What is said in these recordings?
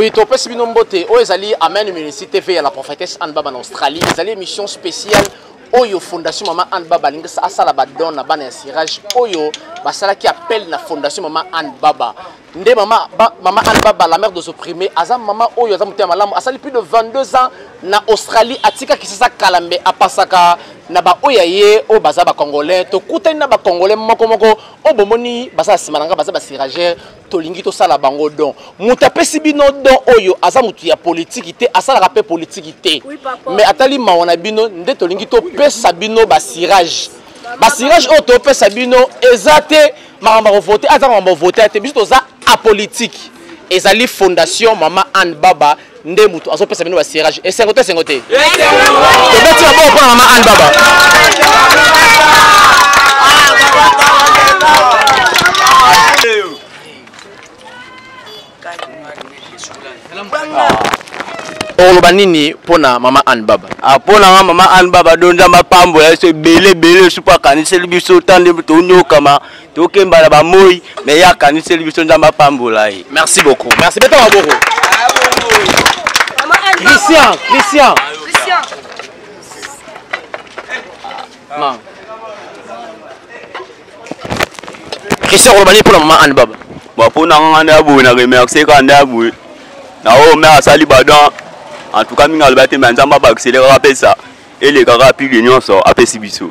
Oui, topesi bino mbote oyo ezali Amen Ministry TV ya la prophétesse Anne Baba na Australie. Ezali émission spéciale oyo fondation mama Anne Baba alingisi asala ba don na bana ya cirage oyo basalaki appel na fondation mama Anne Baba. Nde mama ba, mama Anne Baba la mère des opprimés aza mama oyo aza motema malamu asali plus de 22 ans na Australie atika kisasa kalambe apasaka na ba oyo ya ye oyo baza ba congolais tokutani na ba congolais moko moko oyo oh, bomoni baza na nsima na ngai baza basiragere tolingi tosala bango don moto apesi bino don oyo aza moto ya politiki te asalaka mpe politiki te me atali mawa na bino nde tolingi topesa bino basirage basirage oyo topesa bino eza te makambo akovote aza makambo vote te biso toza apolitiki ezali fondation mama anne baba nde mutu azopesa bino basirage esengo to esengo te tobeti maboko mpona mama anne baba okoloba nini mpo na mama anne baba ah, mpo na nga mama anne baba do nzambe apambola biso ebele ebele esupu akaniseli biso ntan nde tonyokama tokemba na bamoyi me ye akaniseli biso nzambe apambola ye merci beaucoup merci beta maboko christian christian christian koloba nini mpo na mama anne baba bon mpo na nganga nde ya boye na remercie kaka nde ya boye na oyo mare asali badon en tout cas mingi alobi ate me nzambe abakisele kaka apesa elekaka pili nyonso apesi biso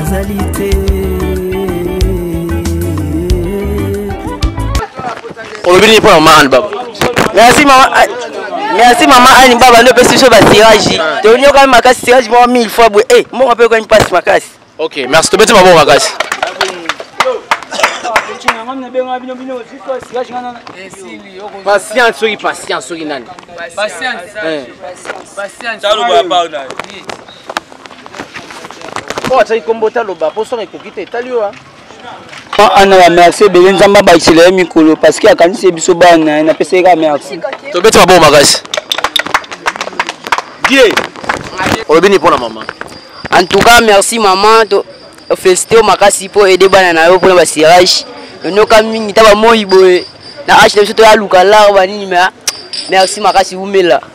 azali te olobi nini mpona mama alibaba merci mama merci mama ani baba nde opesi biso basirage tonyokami makasi sirage moko 1000 fois boye e moko mpe okomi mpasi makasi ok merci tobeti maboko makasi patience soki patience soki nani oyo atali nkombo otaloba mpo soko ekoki te etali yo ana ba merci ebele nzambe abakisela ye mikolo parceke akanisi ye biso bana na ye napesa ye kaka merci tobeti maboko makasi die olobi nini mpo na mama en tout cas merci mama félicité yo makasi mpo aide bana na yo mpona basirage onoka mingi ta bamoi boye na age na biso toyaluka lar banini ma merci makasi wumela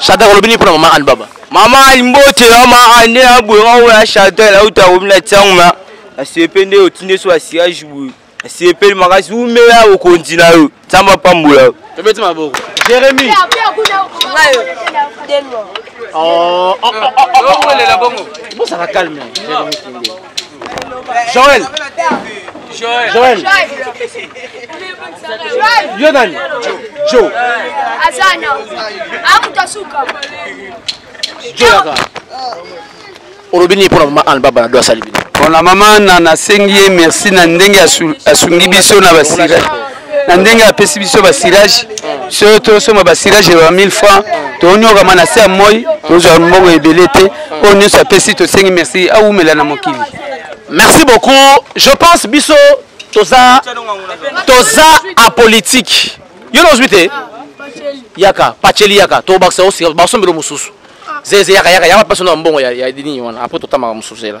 Shadrack olobi nini mpona mama Anne Baba? Mama Anne mbote ya mama Anne nde naboyaka oyo ya Shadrack nauta akomi na ntiango na nasepeli nde otindi esu asirage boye nasepeli makasi umela bokonzi na yo nzambe apambola yo tobeti maboko jérémi bozala calme Joël. Joël. Joël. Yo nani? Joe. Azana. Akutasuka. Joe aza. Olobi nini mpo na mama Anne Baba na do asali bino? Mpo na mama Anne nasengi ye merci na ndenge asungi biso na basira. na ndenge apesi biso basirage soyo tosomba basirage ya 1000 francs tonyokama na se ya moi tozwa mbongo ebele te oyo nyonso apesi tosengi merci awumela na mokili merci beaucoup je pense biso toza toza apolitique yo nozwi te yaka pacheli yaka tobakisa basombelo mosusu zeze yaka yaka yaka mpasi na mbongo ya nini wana apres totamaka mosusu ela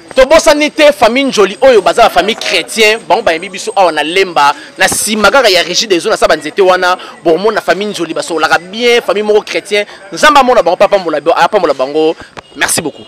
tobosani te famille njoli oyo baza bafamille chrétien bango bayembi biso awa na lemba na nsima kaka ya rigide ezo na sa banzete wana bomona famille njoli basololaka bien famille moko chrétien nzambe amona bango mpe apambola bango merci beaucoup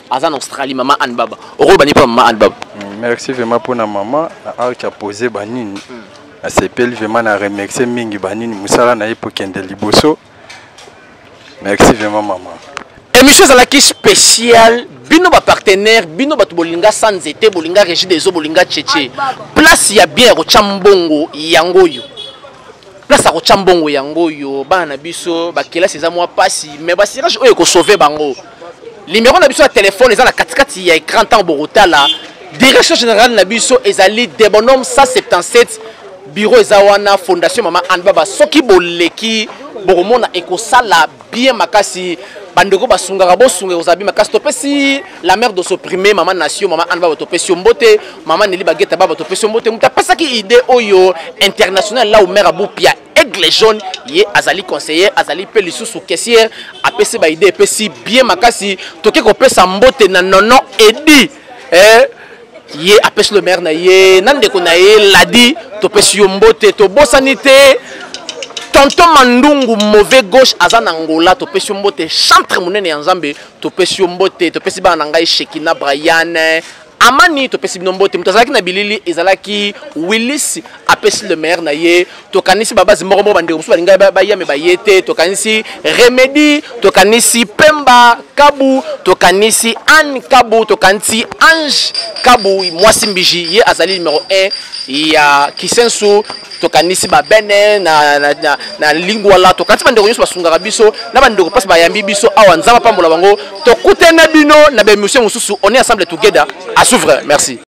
aza na australie mama anne baba okoyeba nini mpo na mama anne baba hmm, merci vraiment mpo na mama na arc apose banini hmm. nasepeli vraiment na remercie mingi banini mosala na ye mpo kende liboso merci vraiment mama émission ezalaki spéciale bino bapartenaire bino bato bolinga sa nzete bolinga régi des eaux bolinga cheche place ya bien ya kotya mbongo yango oyo place ya kotya mbongo yango oyo bana na biso bakelasi eza mwa mpasi me basirage oyo ekosauve bango limero na biso ya telefone eza na katikati ya écran ntango bokotala direction générale na biso ezali debonome 177 biro eza wana fondation mama anne baba soki boleki bokomona ekosala bien makasi bandeko basungaka bosunga ekozala bi makasi topesi la mère de s'opprime mama nation mama anne baba topesi yo mbote mama neli bageta baba topesi yo mbote moto apesaki idée oyo international lau mère abupia aigle jaune ye azali conseiller azali mpe lisusu caissière apesi baide epesi bien makasi toke kopesa mbote na nono edi eh, ye apesi le maire na ye na ndeko na ye ladi topesi yo mbote tobosani te tonton mandungu mauvais gauche aza na ngola topesi yo mbote chantre monene ya nzambe topesi yo mbote topesi bana na ngai shekina brian amani topesi bino mbote moto azalaki na bilili ezalaki willis apesi le maire na ye tokanisi babasi moko moko bandeko mosusu balingai baya me baye te tokanisi remedi tokanisi pemba kabu tokanisi anne kabu tokanisi ange kabu mwasi mbiji ye azali numero 1 ya kisensu tokanisi babene na, na, na, na lingwala tokanisi bandeko nyonso basungaka biso na bandeko mpasi bayambi biso awa nzambe apambola bango tokutana bino na bemission mosusu on est ensemble together à souvre merci